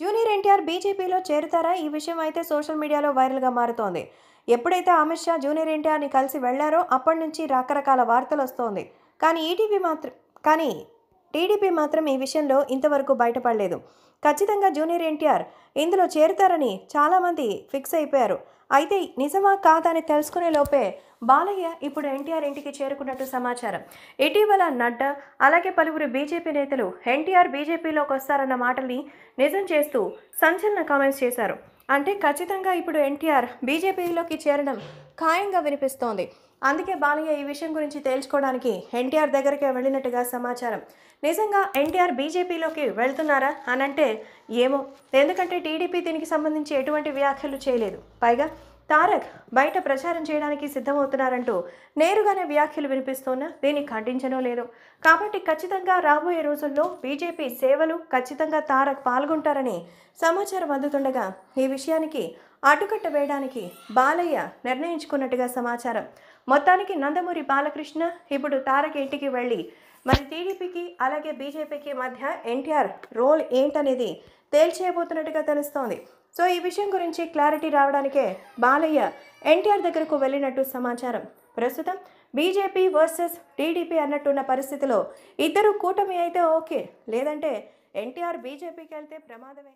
Junior NTR బీజేపీలో చేరుతారా? ఈ విషయం అయితే సోషల్ మీడియాలో వైరల్గా మారుతోంది. ఎప్పుడైతే అమిత్ షా జూనియర్ ఎన్టీఆర్ని కలిసి వెళ్ళారో అప్పటి నుంచి రకరకాల వార్తలు వస్తోంది. కానీ ఈటీవీ మాత్రం కానీ టీడీపీ మాత్రం ఈ విషయంలో ఇంతవరకు బయటపడలేదు. ఖచ్చితంగా జూనియర్ ఎన్టీఆర్ ఇందులో చేరుతారని చాలామంది ఫిక్స్ అయిపోయారు. అయితే నిజమా కాదా అని తెలుసుకునే లోపే బాలయ్య ఇప్పుడు ఎన్టీఆర్ ఇంటికి చేరుకున్నట్టు సమాచారం. ఇటీవల నడ్డా అలాగే పలువురు బీజేపీ నేతలు ఎన్టీఆర్ బీజేపీలోకి వస్తారన్న మాటల్ని నిజం చేస్తూ సంచలన కామెంట్స్ చేశారు. అంటే ఖచ్చితంగా ఇప్పుడు ఎన్టీఆర్ బీజేపీలోకి చేరడం ఖాయంగా వినిపిస్తోంది. అందుకే బాలయ్య ఈ విషయం గురించి తేల్చుకోవడానికి ఎన్టీఆర్ దగ్గరికి వెళ్ళినట్టుగా సమాచారం. నిజంగా ఎన్టీఆర్ బీజేపీలోకి వెళ్తున్నారా అని అంటే ఏమో. ఎందుకంటే టీడీపీ దీనికి సంబంధించి ఎటువంటి వ్యాఖ్యలు చేయలేదు. పైగా తారక్ బయట ప్రచారం చేయడానికి సిద్ధమవుతున్నారంటూ నేరుగానే వ్యాఖ్యలు వినిపిస్తున్నా దీన్ని ఖండించనో లేదు. కాబట్టి ఖచ్చితంగా రాబోయే రోజుల్లో బీజేపీ సేవలు ఖచ్చితంగా తారక్ పాల్గొంటారని సమాచారం అందుతుండగా ఈ విషయానికి అడ్డుకట్ట వేయడానికి బాలయ్య నిర్ణయించుకున్నట్టుగా సమాచారం. మొత్తానికి నందమూరి బాలకృష్ణ ఇప్పుడు తారక్ ఇంటికి వెళ్ళి మరి టీడీపీకి అలాగే బీజేపీకి మధ్య ఎన్టీఆర్ రోల్ ఏంటనేది తేల్చేయబోతున్నట్టుగా తెలుస్తోంది. సో ఈ విషయం గురించి క్లారిటీ రావడానికే బాలయ్య ఎన్టీఆర్ దగ్గరకు వెళ్ళినట్టు సమాచారం. ప్రస్తుతం బీజేపీ వర్సెస్ టీడీపీ అన్నట్టున్న పరిస్థితిలో ఇద్దరు కూటమి అయితే ఓకే. లేదంటే ఎన్టీఆర్ బీజేపీకి వెళ్తే ప్రమాదమే.